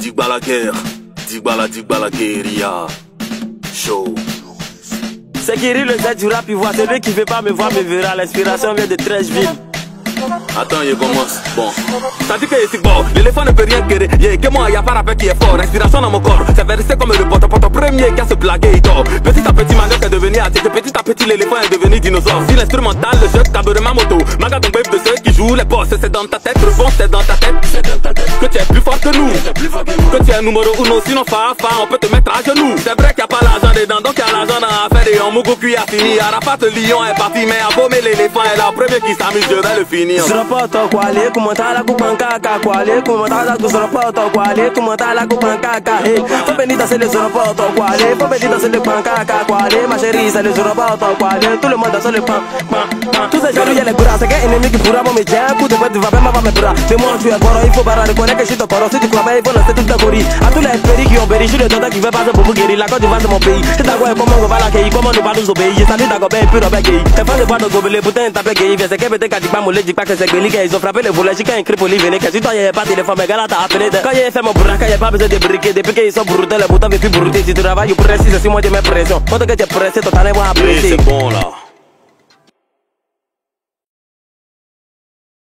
Digba la guerre, Digba la Digba. Show. C'est Kiri le Z du rap ivoire, celui qui veut pas me voir me verra. L'inspiration vient de 13 villes. Attends, il commence. Bon. Ça dit que je suis bon. L'éléphant ne peut rien guérir. Yeah, que moi, y'a pas rappel qui est fort. Inspiration dans mon corps. C'est versé comme le. Pote premier qui a se blaguer, il dort. Petit à petit, ma gueule est devenu attique. Petit à petit, l'éléphant est devenu dinosaure. Si l'instrumental, le jeu, t'as ma moto. Maga ton babe de ceux qui jouent les boss. C'est dans ta tête. Réponse, c'est dans ta tête. Que tu es plus fort que nous. Que tu es numéro uno. Sinon, fa, fa, on peut te mettre à genoux. C'est vrai qu'il n'y a pas l'argent dedans. Donc, il y a l'argent dans l'affaire. Et en Mougou, a fini. Arafat, le lion est parti. Mais à l'éléphant est là. Premier qui s'amuse, je vais le finir. Surapoto kwale kumantala kupankaka kwale kumantala hey venir danser les ma chérie c'est les tout le monde danse le pan pan pan tous ces jours il y a les bras c'est qu'un ennemi qui pourra de pas me bras c'est moi tu il faut pas reconnaître que je suis si tu crois il faut lancer toute ta à tous les péris qui ont le qui veut passer pour vous la Côte d'Ivoire c'est mon pays c'est comment on va l'accueillir comment nous pas nous obéir salut puis t'es pas de boire de gobelet putain gay c'est pas que c'est gbeli ils ont frappé les volets j'ai qu'un cri pour venir. Que si toi y'avait pas téléphone mais gars t'as appelé quand y'avait fait mon braque y'avait pas besoin de briquer. Depuis qu'ils sont broutés les boutons plus brouter si tu travailles pour préciser si moi j'ai mes pressions. Quand tu es pressé totalement apprécié c'est bon là